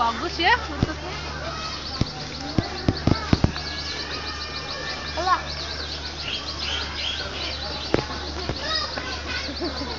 bagus ya bentuknya. Elah.